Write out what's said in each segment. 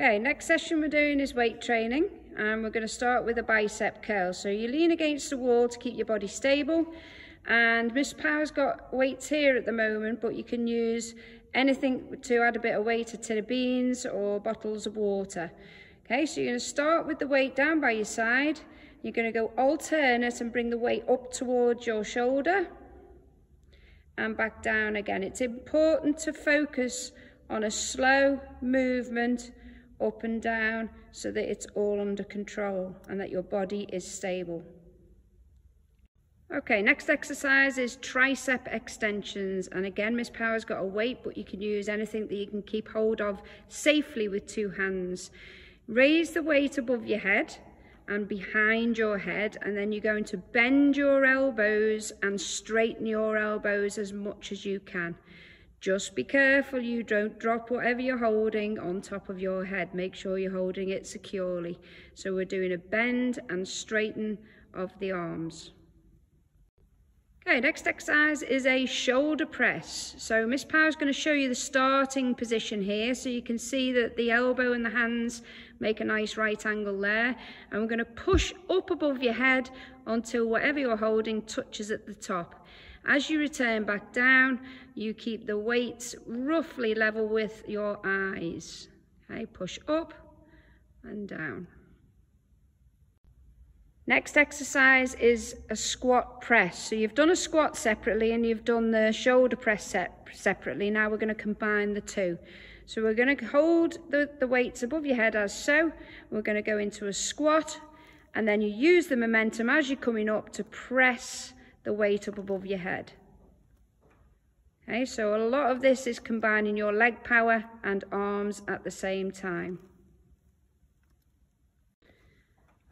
Okay, next session we're doing is weight training and we're going to start with a bicep curl. So you lean against the wall to keep your body stable and Miss Power's got weights here at the moment but you can use anything to add a bit of weight, a tin of beans or bottles of water. Okay, so you're going to start with the weight down by your side. You're going to go alternate and bring the weight up towards your shoulder and back down again. It's important to focus on a slow movement up and down so that it's all under control and that your body is stable. Okay, next exercise is tricep extensions. And again, Miss Power's got a weight, but you can use anything that you can keep hold of safely with two hands. Raise the weight above your head and behind your head, and then you're going to bend your elbows and straighten your elbows as much as you can. Just be careful you don't drop whatever you're holding on top of your head. Make sure you're holding it securely. So we're doing a bend and straighten of the arms. Okay, next exercise is a shoulder press. So Miss Power is going to show you the starting position here. So you can see that the elbow and the hands make a nice right angle there. And we're going to push up above your head until whatever you're holding touches at the top. As you return back down, you keep the weights roughly level with your eyes. Okay, push up and down. Next exercise is a squat press. So you've done a squat separately and you've done the shoulder press separately. Now we're going to combine the two. So we're going to hold the, the weights above your head as so. We're going to go into a squat and then you use the momentum as you're coming up to press the weight up above your head. Okay, so a lot of this is combining your leg power and arms at the same time.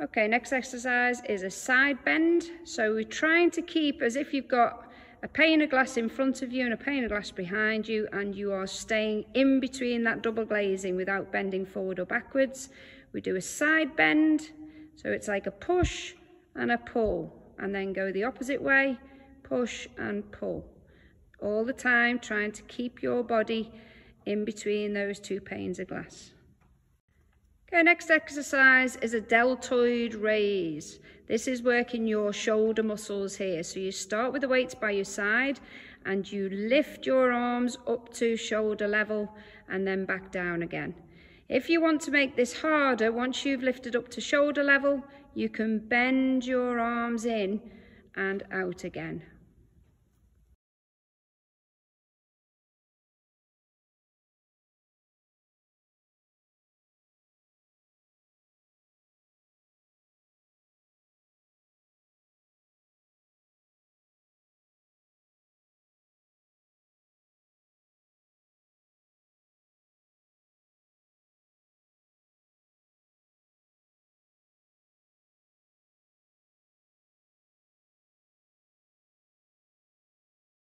Okay, next exercise is a side bend. So we're trying to keep as if you've got a pane of glass in front of you and a pane of glass behind you and you are staying in between that double glazing without bending forward or backwards. We do a side bend, so it's like a push and a pull and then go the opposite way, push and pull. All the time trying to keep your body in between those two panes of glass. Okay, next exercise is a deltoid raise. This is working your shoulder muscles here. So you start with the weights by your side and you lift your arms up to shoulder level and then back down again. If you want to make this harder, once you've lifted up to shoulder level, you can bend your arms in and out again.